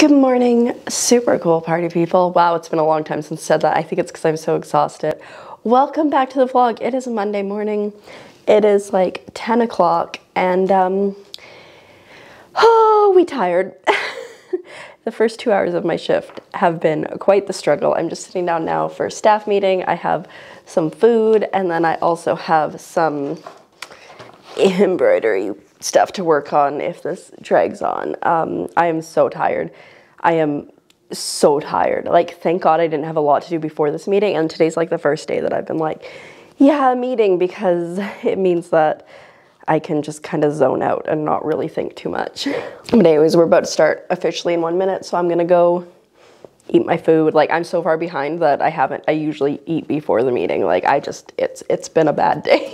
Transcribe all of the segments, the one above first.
Good morning, super cool party people. Wow, it's been a long time since I said that. I think it's because I'm so exhausted. Welcome back to the vlog. It is a Monday morning. It is like 10 o'clock and um, oh, we tired. the first two hours of my shift have been quite the struggle. I'm just sitting down now for a staff meeting. I have some food and then I also have some embroidery stuff to work on if this drags on. Um, I am so tired. I am so tired. Like, thank God I didn't have a lot to do before this meeting, and today's like the first day that I've been like, yeah, meeting, because it means that I can just kind of zone out and not really think too much. But anyways, we're about to start officially in one minute, so I'm gonna go eat my food. Like I'm so far behind that I haven't I usually eat before the meeting. Like I just it's it's been a bad day.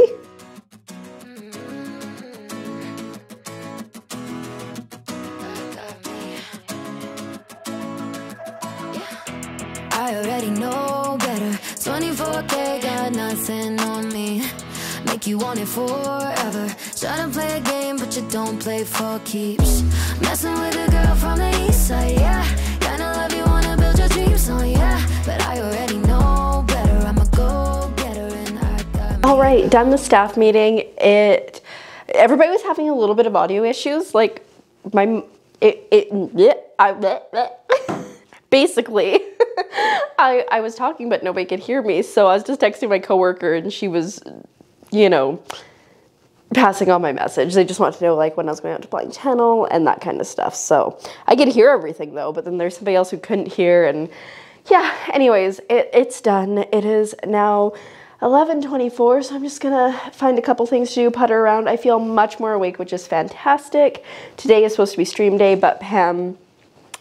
You want it forever. Try to play a game, but you don't play for keeps. Messing with a girl from the east side, yeah. Kinda love you, wanna build your dreams on, yeah. But I already know better. I'm a go getter, and I got. All right, done the staff meeting. It everybody was having a little bit of audio issues. Like my it it I bleh, bleh. basically I I was talking but nobody could hear me. So I was just texting my coworker and she was you know passing on my message. They just want to know like when I was going out to blind channel and that kind of stuff. So I could hear everything though, but then there's somebody else who couldn't hear and yeah, anyways, it, it's done. It is now 11:24, so I'm just gonna find a couple things to do, putter around. I feel much more awake, which is fantastic. Today is supposed to be stream day, but Pam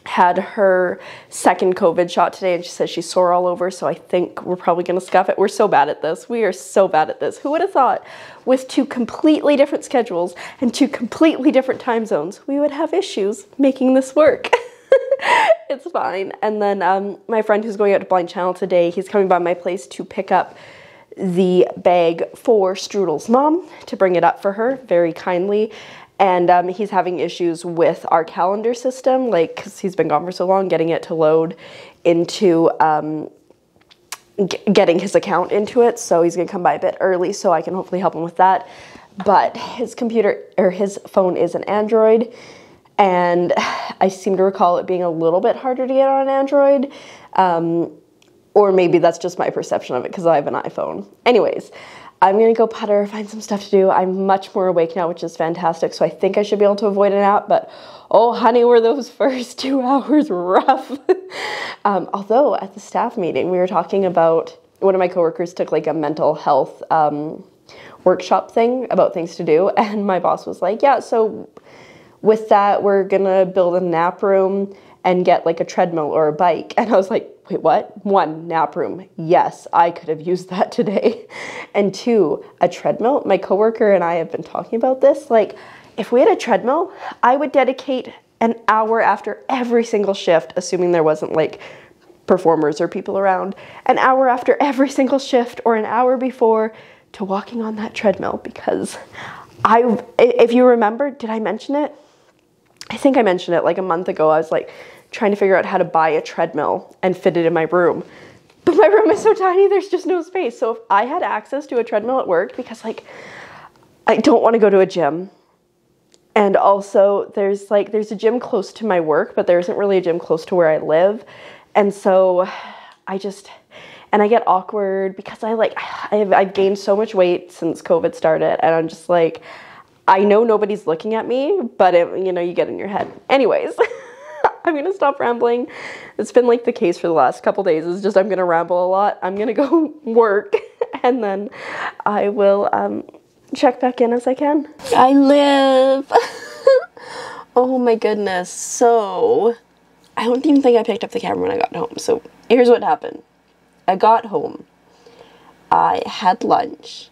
had her second COVID shot today and she says she's sore all over, so I think we're probably gonna scuff it. We're so bad at this. We are so bad at this. Who would have thought with two completely different schedules and two completely different time zones, we would have issues making this work? it's fine. And then um, my friend who's going out to Blind Channel today, he's coming by my place to pick up the bag for Strudel's mom to bring it up for her very kindly and um, he's having issues with our calendar system, like because he's been gone for so long, getting it to load into um, getting his account into it. So he's gonna come by a bit early, so I can hopefully help him with that. But his computer or his phone is an Android, and I seem to recall it being a little bit harder to get on Android. Um, or maybe that's just my perception of it because I have an iPhone. Anyways, I'm gonna go putter, find some stuff to do. I'm much more awake now, which is fantastic. So I think I should be able to avoid a nap, but oh honey, were those first two hours rough. um, although at the staff meeting, we were talking about, one of my coworkers took like a mental health um, workshop thing about things to do. And my boss was like, yeah, so with that, we're gonna build a nap room and get like a treadmill or a bike. And I was like, wait, what? One, nap room. Yes, I could have used that today. And two, a treadmill. My coworker and I have been talking about this. Like, if we had a treadmill, I would dedicate an hour after every single shift, assuming there wasn't like performers or people around, an hour after every single shift or an hour before to walking on that treadmill because I, if you remember, did I mention it? I think I mentioned it like a month ago. I was like, trying to figure out how to buy a treadmill and fit it in my room. But my room is so tiny, there's just no space. So if I had access to a treadmill at work, because like I don't want to go to a gym. And also there's like there's a gym close to my work, but there isn't really a gym close to where I live. And so I just and I get awkward because I like I've, I've gained so much weight since COVID started, and I'm just like, I know nobody's looking at me, but it, you know, you get in your head. Anyways, I'm gonna stop rambling. It's been like the case for the last couple days. It's just I'm gonna ramble a lot. I'm gonna go work and then I will um, check back in as I can. I live. oh my goodness. So I don't even think I picked up the camera when I got home. So here's what happened. I got home. I had lunch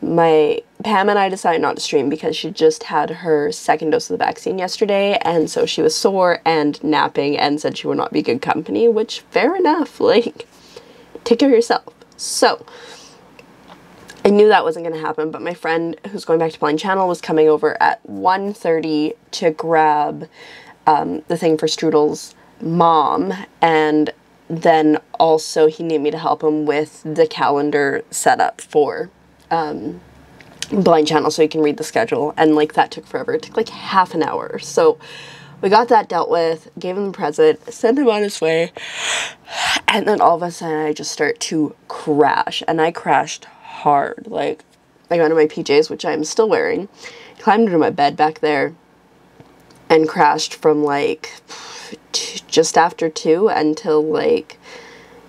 my Pam and I decided not to stream because she just had her second dose of the vaccine yesterday, and so she was sore and napping and said she would not be good company, which fair enough. Like, take care of yourself. So, I knew that wasn't going to happen, but my friend who's going back to Blind Channel was coming over at 1.30 to grab um, the thing for Strudel's mom and then also he needed me to help him with the calendar setup for um, blind channel so he can read the schedule. And like that took forever. It took like half an hour. So we got that dealt with gave him the present sent him on his way. And then all of a sudden i just start to crash. And i crashed hard. Like i got into my pjs which i'm still wearing. Climbed into my bed back there and crashed from like just after two until like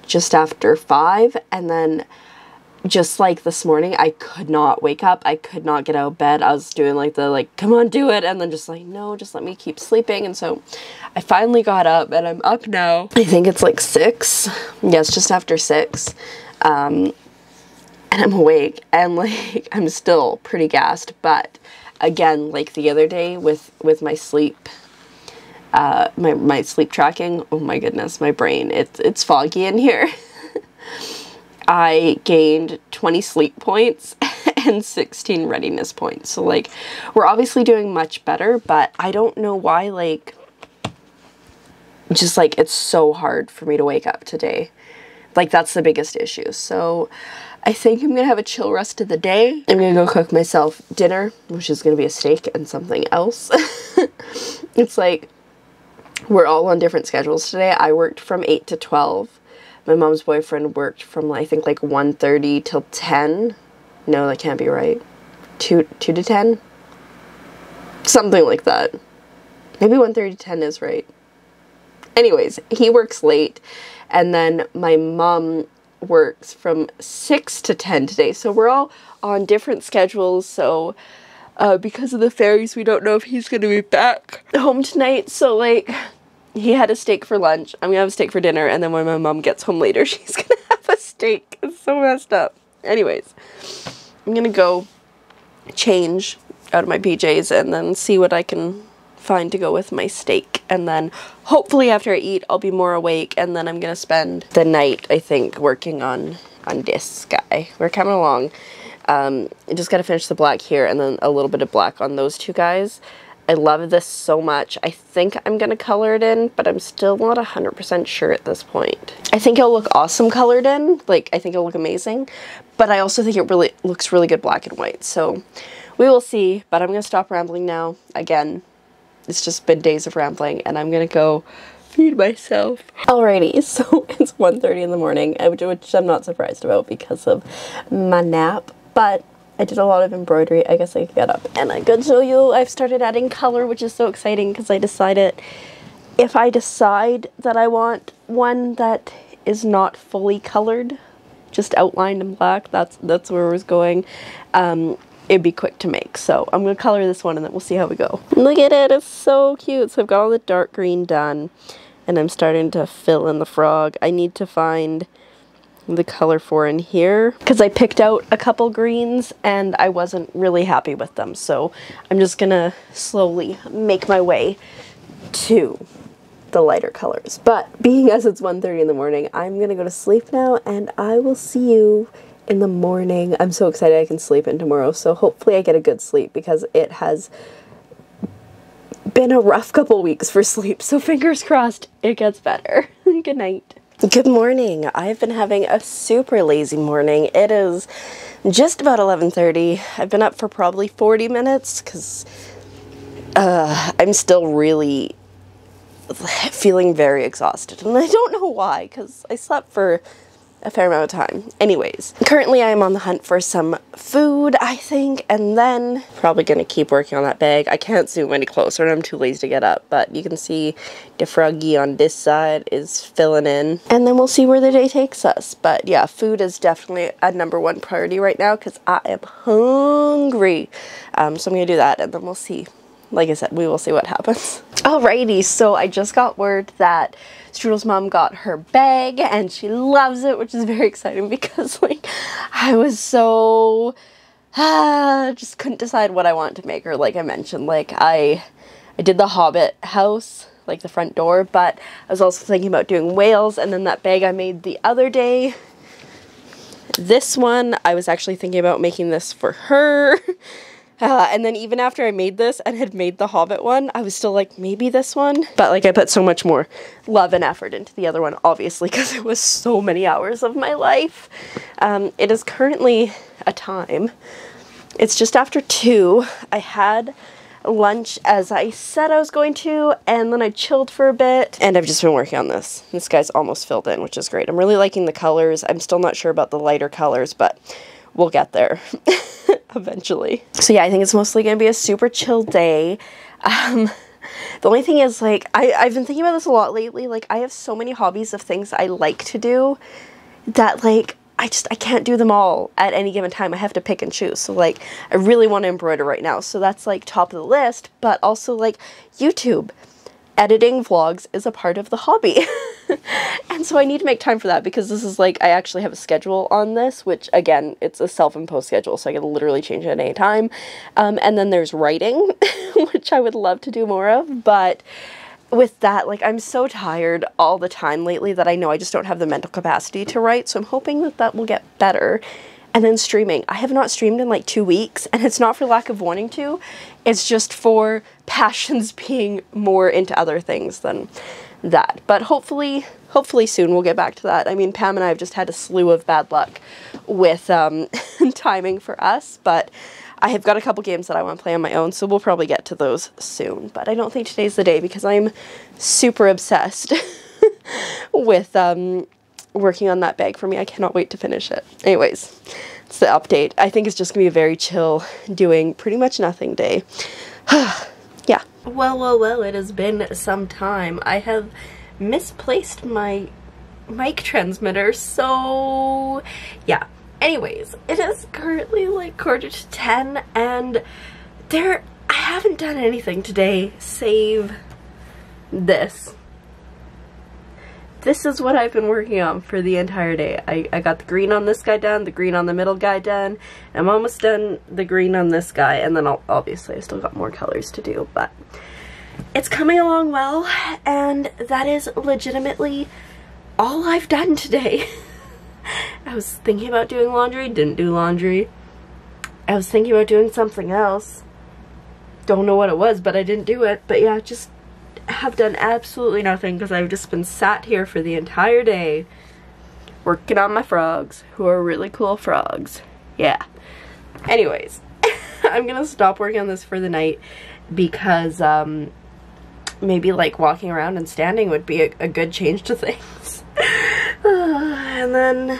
just after five. And then just like this morning i could not wake up. I could not get out of bed. I was doing like the like come on do it and then just like no just let me keep sleeping and so i finally got up and i'm up now. I think it's like six. Yes just after six. Um and i'm awake and like i'm still pretty gassed but again like the other day with with my sleep uh my my sleep tracking oh my goodness my brain it's it's foggy in here I gained 20 sleep points and 16 readiness points. So like we're obviously doing much better, but I don't know why like just like it's so hard for me to wake up today. Like that's the biggest issue. So I think I'm gonna have a chill rest of the day. I'm gonna go cook myself dinner, which is gonna be a steak and something else. it's like we're all on different schedules today. I worked from 8 to 12 my mom's boyfriend worked from I think like 1.30 till 10. No, that can't be right. 2, 2 to 10? Something like that. Maybe 1.30 to 10 is right. Anyways, he works late and then my mom works from 6 to 10 today. So we're all on different schedules. So uh, because of the ferries, we don't know if he's to be back home tonight. So like he had a steak for lunch. I'm gonna have a steak for dinner, and then when my mom gets home later, she's gonna have a steak. It's so messed up. Anyways, I'm gonna go change out of my PJs and then see what I can find to go with my steak. And then hopefully after I eat, I'll be more awake, and then I'm gonna spend the night, I think, working on on this guy. We're coming along. Um, I just gotta finish the black here, and then a little bit of black on those two guys. I love this so much. I think I'm to color it in, but I'm still not 100% sure at this point. I think it'll look awesome colored in. Like, I think it'll look amazing. But I also think it really looks really good black and white. So we will see, but I'm to stop rambling now. Again, it's just been days of rambling, and I'm to go feed myself. Alrighty, so it's 1.30 in the morning, which I'm not surprised about because of my nap. But I did a lot of embroidery. I guess I could get up and I could show you. I've started adding color, which is so exciting because I decided if I decide that I want one that is not fully colored, just outlined in black, that's that's where I was going. Um, it'd be quick to make. So I'm to color this one and then we'll see how we go. Look at it. It's so cute. So I've got all the dark green done and I'm starting to fill in the frog. I need to find the color for in here because I picked out a couple greens and I wasn't really happy with them. So I'm just gonna slowly make my way to the lighter colors. But being as it's 1.30 in the morning, I'm gonna go to sleep now and I will see you in the morning. I'm so excited I can sleep in tomorrow. So hopefully I get a good sleep because it has been a rough couple weeks for sleep. So fingers crossed it gets better. good night. Good morning. I've been having a super lazy morning. It is just about 11.30. I've been up for probably 40 minutes because uh, I'm still really feeling very exhausted. And I don't know why because I slept for a fair amount of time. Anyways, currently I am on the hunt for some food, I think, and then probably gonna keep working on that bag. I can't zoom any closer and I'm too lazy to get up, but you can see the froggy on this side is filling in. And then we'll see where the day takes us. But yeah, food is definitely a number one priority right now because I am hungry. Um, so I'm gonna do that and then we'll see like I said, we will see what happens. Alrighty, so I just got word that Strudel's mom got her bag and she loves it, which is very exciting because like I was so just couldn't decide what I wanted to make her. Like I mentioned, like I I did the Hobbit house, like the front door, but I was also thinking about doing whales and then that bag I made the other day. This one, I was actually thinking about making this for her. Uh, and then even after I made this and had made the Hobbit one, I was still like, maybe this one. But like I put so much more love and effort into the other one, obviously, because it was so many hours of my life. Um, it is currently a time. It's just after two. I had lunch as I said I was going to, and then I chilled for a bit, and I've just been working on this. This guy's almost filled in, which is great. I'm really liking the colors. I'm still not sure about the lighter colors, but we'll get there eventually. So yeah, I think it's mostly going to be a super chill day. Um, the only thing is, like, I, I've been thinking about this a lot lately. Like, I have so many hobbies of things I like to do that, like, I just I can't do them all at any given time. I have to pick and choose. So like I really want to embroider right now. So that's like top of the list, but also like YouTube. Editing vlogs is a part of the hobby. and so I need to make time for that because this is like I actually have a schedule on this, which again, it's a self-imposed schedule, so I can literally change it at any time. Um, and then there's writing, which I would love to do more of, but with that, like I'm so tired all the time lately that I know I just don't have the mental capacity to write. So I'm hoping that that will get better. And then streaming. I have not streamed in like two weeks, and it's not for lack of wanting to. It's just for passions being more into other things than that. But hopefully, hopefully soon we'll get back to that. I mean, Pam and I have just had a slew of bad luck with um, timing for us, but I have got a couple games that I want to play on my own, so we'll probably get to those soon. But I don't think today's the day because I'm super obsessed with um, working on that bag for me. I cannot wait to finish it. Anyways, it's the update. I think it's just to be a very chill, doing pretty much nothing day. yeah. Well, well, well, it has been some time. I have misplaced my mic transmitter, so yeah, Anyways, it is currently like quarter to 10 and there, I haven't done anything today save this. This is what I've been working on for the entire day. I, I got the green on this guy done, the green on the middle guy done. I'm almost done the green on this guy and then I'll, obviously I still got more colors to do, but it's coming along well and that is legitimately all I've done today. I was thinking about doing laundry, didn't do laundry. I was thinking about doing something else. Don't know what it was, but I didn't do it. But yeah, just have done absolutely nothing because I've just been sat here for the entire day working on my frogs, who are really cool frogs. Yeah. Anyways, I'm gonna stop working on this for the night because um, maybe like walking around and standing would be a, a good change to things. and then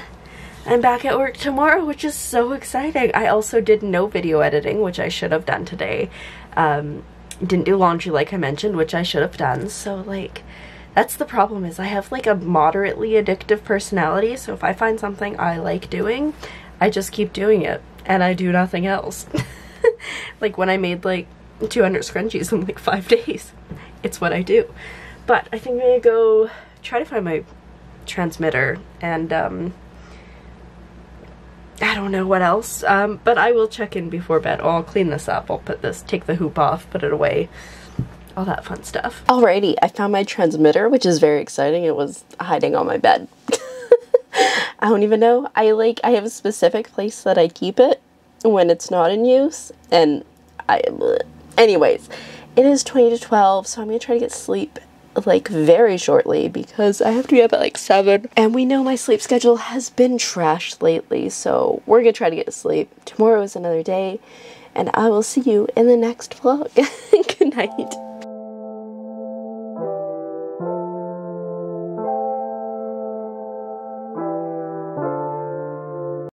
I'm back at work tomorrow, which is so exciting. I also did no video editing, which I should have done today. Um, didn't do laundry like I mentioned, which I should have done. So like, that's the problem is I have like a moderately addictive personality. So if I find something I like doing, I just keep doing it and I do nothing else. like when I made like 200 scrunchies in like five days, it's what I do. But I think I'm gonna go try to find my transmitter and um, I don't know what else, um, but I will check in before bed. Oh, I'll clean this up. I'll put this, take the hoop off, put it away, all that fun stuff. Alrighty, I found my transmitter, which is very exciting. It was hiding on my bed. I don't even know. I like, I have a specific place that I keep it when it's not in use, and I, anyways, it is 20 to 12, so I'm gonna try to get sleep like very shortly because I have to be up at like 7 and we know my sleep schedule has been trashed lately so we're gonna try to get to sleep. Tomorrow is another day and I will see you in the next vlog. Good night.